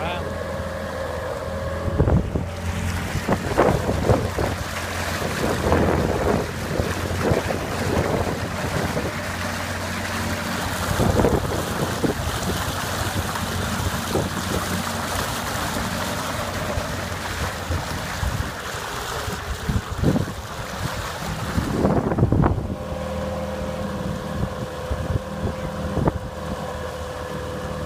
around.